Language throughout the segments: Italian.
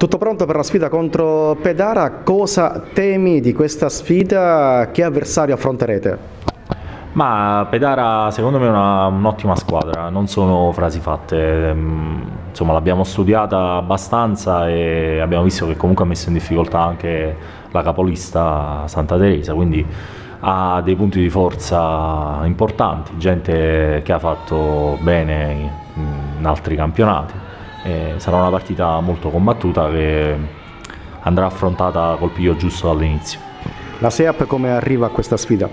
Tutto pronto per la sfida contro Pedara, cosa temi di questa sfida, che avversario affronterete? Ma Pedara secondo me è un'ottima squadra, non sono frasi fatte, ehm, insomma l'abbiamo studiata abbastanza e abbiamo visto che comunque ha messo in difficoltà anche la capolista Santa Teresa, quindi ha dei punti di forza importanti, gente che ha fatto bene in altri campionati. E sarà una partita molto combattuta che andrà affrontata col piglio giusto dall'inizio. La SEAP come arriva a questa sfida?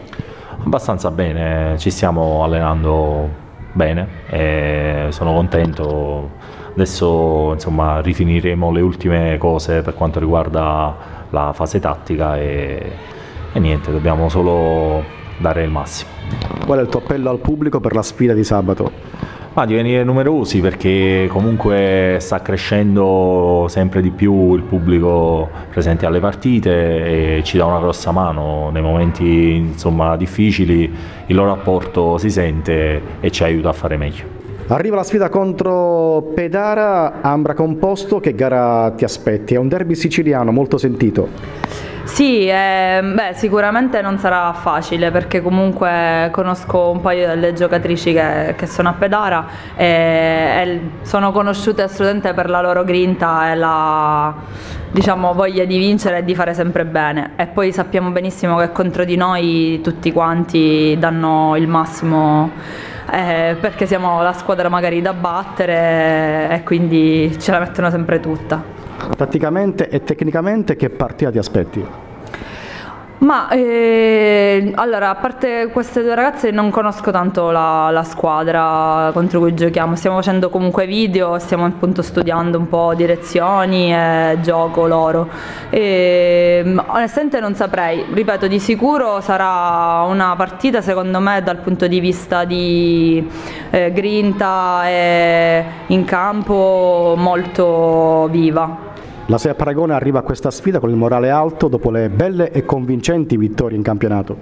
Abbastanza bene, ci stiamo allenando bene e sono contento. Adesso insomma, rifiniremo le ultime cose per quanto riguarda la fase tattica e, e niente, dobbiamo solo dare il massimo. Qual è il tuo appello al pubblico per la sfida di sabato? Ma di venire numerosi perché comunque sta crescendo sempre di più il pubblico presente alle partite e ci dà una grossa mano nei momenti insomma, difficili, il loro apporto si sente e ci aiuta a fare meglio. Arriva la sfida contro Pedara, Ambra Composto, che gara ti aspetti? È un derby siciliano molto sentito. Sì, eh, beh, sicuramente non sarà facile perché comunque conosco un paio delle giocatrici che, che sono a Pedara e, e, sono conosciute assolutamente per la loro grinta e la diciamo, voglia di vincere e di fare sempre bene e poi sappiamo benissimo che contro di noi tutti quanti danno il massimo eh, perché siamo la squadra magari da battere e quindi ce la mettono sempre tutta. Praticamente e tecnicamente che partita ti aspetti? Ma eh, allora, a parte queste due ragazze non conosco tanto la, la, squadra contro cui giochiamo, stiamo facendo comunque video, stiamo appunto studiando un po' direzioni e gioco loro. E, onestamente non saprei, ripeto, di sicuro sarà una partita secondo me dal punto di vista di eh, grinta e in campo molto viva. La Sea Paragone arriva a questa sfida con il morale alto dopo le belle e convincenti vittorie in campionato.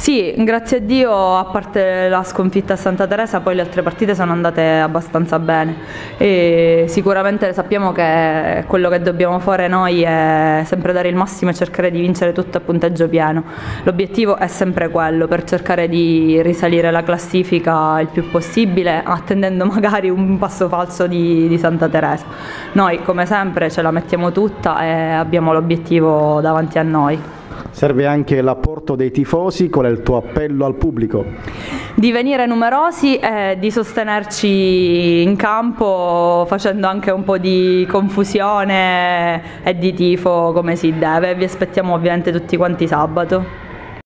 Sì, grazie a Dio, a parte la sconfitta a Santa Teresa, poi le altre partite sono andate abbastanza bene e sicuramente sappiamo che quello che dobbiamo fare noi è sempre dare il massimo e cercare di vincere tutto a punteggio pieno. L'obiettivo è sempre quello, per cercare di risalire la classifica il più possibile, attendendo magari un passo falso di, di Santa Teresa. Noi come sempre ce la mettiamo tutta e abbiamo l'obiettivo davanti a noi. Serve anche l'apporto dei tifosi, qual è il tuo appello al pubblico? Di venire numerosi e di sostenerci in campo facendo anche un po' di confusione e di tifo come si deve. Vi aspettiamo ovviamente tutti quanti sabato.